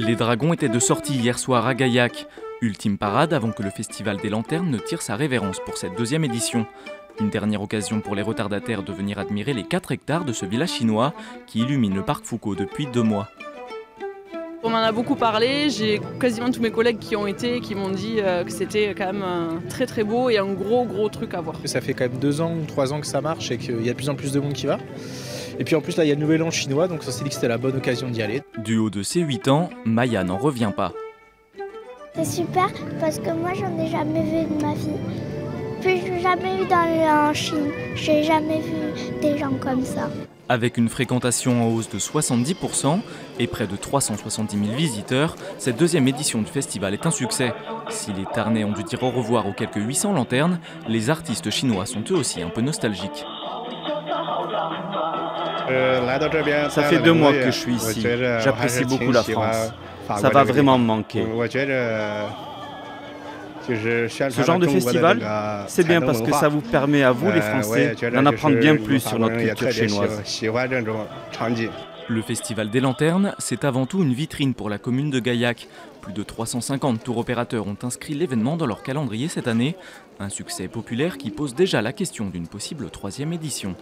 Les dragons étaient de sortie hier soir à Gaillac. Ultime parade avant que le Festival des Lanternes ne tire sa révérence pour cette deuxième édition. Une dernière occasion pour les retardataires de venir admirer les 4 hectares de ce village chinois qui illumine le parc Foucault depuis deux mois. On m'en a beaucoup parlé, j'ai quasiment tous mes collègues qui ont été, qui m'ont dit euh, que c'était quand même euh, très très beau et un gros gros truc à voir. Ça fait quand même deux ans ou trois ans que ça marche et qu'il y a de plus en plus de monde qui va. Et puis en plus là il y a le nouvel an chinois donc ça s'est dit que c'était la bonne occasion d'y aller. Du haut de ses 8 ans, Maya n'en revient pas. C'est super parce que moi j'en ai jamais vu de ma vie. Jamais vu dans en Chine. J'ai jamais vu des gens comme ça. Avec une fréquentation en hausse de 70% et près de 370 000 visiteurs, cette deuxième édition du festival est un succès. Si les Tarnais ont dû dire au revoir aux quelques 800 lanternes, les artistes chinois sont eux aussi un peu nostalgiques. Ça fait deux mois que je suis ici. J'apprécie beaucoup la France. Ça va vraiment me manquer. Ce genre de festival, c'est bien parce que ça vous permet à vous, les Français, d'en apprendre bien plus sur notre culture chinoise. Le Festival des Lanternes, c'est avant tout une vitrine pour la commune de Gaillac. Plus de 350 tours opérateurs ont inscrit l'événement dans leur calendrier cette année. Un succès populaire qui pose déjà la question d'une possible troisième édition.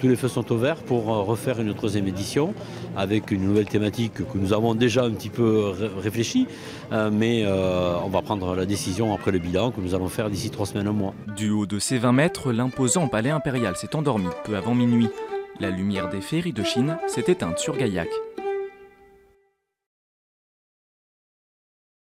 Tous les feux sont ouverts pour euh, refaire une troisième édition avec une nouvelle thématique que nous avons déjà un petit peu réfléchie, euh, mais euh, on va prendre la décision après le bilan que nous allons faire d'ici trois semaines, un mois. Du haut de ces 20 mètres, l'imposant palais impérial s'est endormi peu avant minuit. La lumière des féeries de Chine s'est éteinte sur Gaillac.